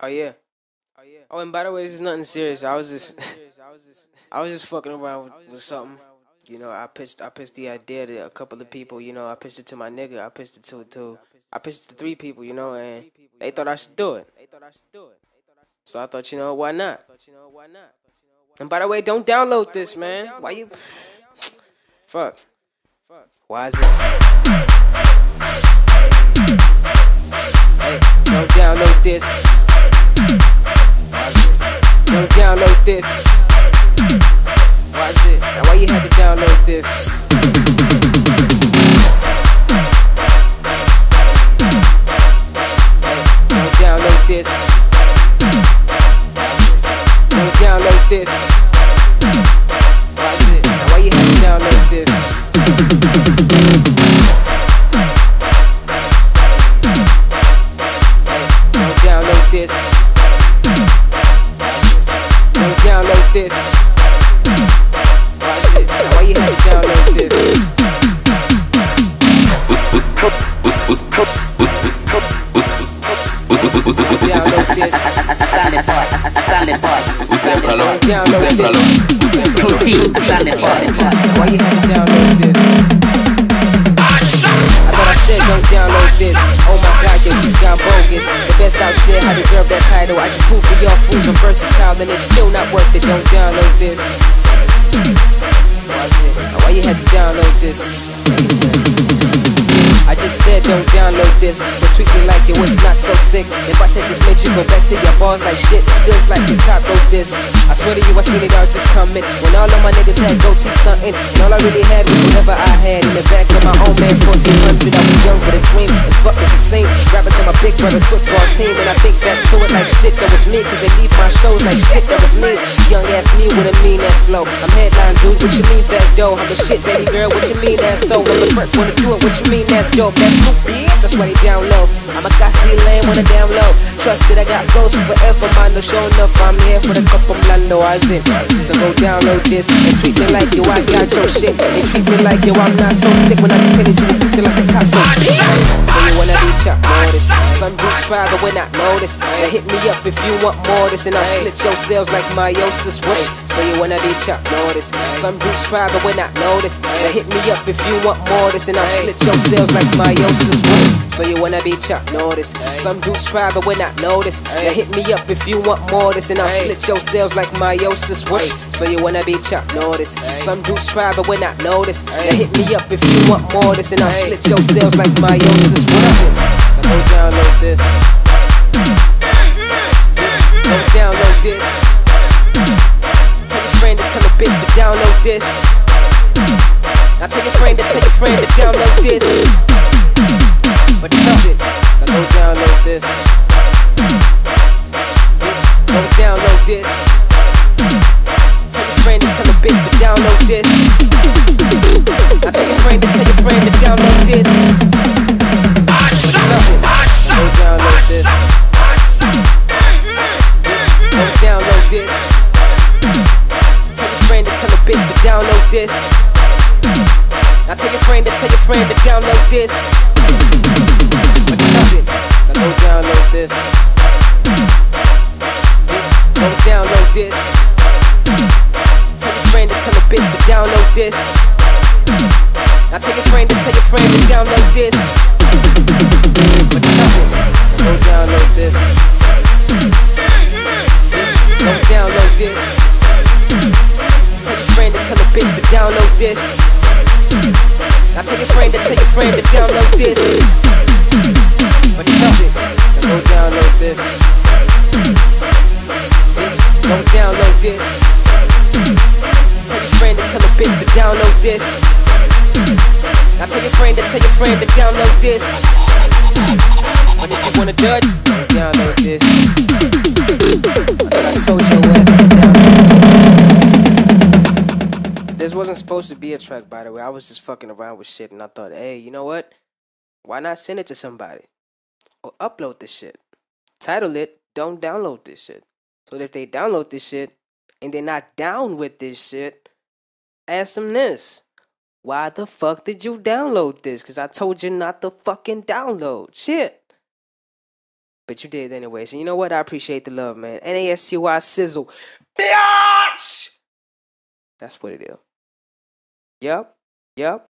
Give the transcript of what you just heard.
Oh yeah. Oh yeah. Oh, and by the way, this is nothing serious. I was just, I was just fucking around with, with something. You know, I pitched, I pitched the idea to a couple of people. You know, I pitched it to my nigga. I pitched it to, to, I pitched it to three people. You know, and they thought I should do it. They thought I should do it. So I thought, you know, why not? And by the way, don't download this, man. Why you? Fuck. Fuck. Why is it? Hey, don't download this. Download this. It? Now why you to download this? Don't download this. It? Now why you had to download this? Don't download this. To? I thought I said don't download this. Oh my god, yo, he's got bogus. The best out here, I deserve that title. I just prove for y'all fools I'm versatile, and it's still not worth it. Don't download this. Why you had to download this? Don't download this, but tweet me like it was not so sick. If I had just made you go back to your balls like shit, feels like the cop wrote this. I swear to you, I seen it all just coming. When all of my niggas had goatees stunting, and all I really had was whatever I had in the back of my own man's 1400. I was young but a dream, as fuck as a saint. Rapping my big brother's football team, and I think back to it like shit that was me, cause they leave my shows like shit that was me. Young ass me with a mean ass flow. I'm headline dude, what you mean back door? I'm the shit, baby girl, what you mean ass so? I'm the first one to do it, what you mean ass dope? That's cool, bitch. That's why they down low. I'm a gossy lame when I down low. Trust it, I got flows forever, man. No show enough, I'm here for the couple Mlando, I zip. So go download this and treat me like yo, I got your shit. And treat me like yo, I'm not so sick when I just painted you a picture like a Some dudes try but when I notice. Now hit me up if you want more this, and I'll split your cells like meiosis. What? So you wanna be Chuck Norris? Some dudes try but when I notice. Now hit me up if you want more this, and I'll split your cells like meiosis. What? So you wanna be Chuck Norris? Some dudes try but when I notice. Now hit me up if you want more this, and I'll split your cells like meiosis. What? So you wanna be Chuck Norris? Some dudes try but when I notice. Now hit me up if you want more this, and I'll split your cells like meiosis. What go download this. This. Tell your friend to tell a bitch to download this. Now tell your friend to tell your friend to download this. This. Now tell your friend to tell your friend to download this. But it. Now go download this. Bitch, go download this. Tell your friend to tell a bitch to download this. Now tell your friend to tell your friend to download this. But. Now go download this. Go download this. Tell a bitch to download this. Now tell your friend to tell your friend to download this. But it. Now go download this. Bitch, go download this. Tell your friend to tell a bitch to download this. Now tell your friend to tell your friend to download this. But if you wanna judge, download this. I I told your ass to download this wasn't supposed to be a track, by the way. I was just fucking around with shit, and I thought, hey, you know what? Why not send it to somebody or upload this shit? Title it, don't download this shit. So if they download this shit and they're not down with this shit, ask them this. Why the fuck did you download this? Because I told you not to fucking download. Shit. But you did anyways. And you know what? I appreciate the love, man. N-A-S-T-Y sizzle. Bitch! That's what it is. Yep. Yep.